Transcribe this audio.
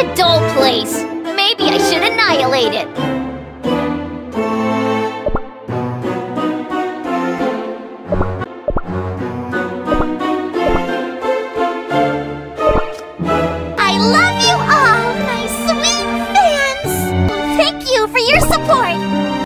What a dull place. Maybe I should annihilate it. I love you all, my sweet fans! Thank you for your support!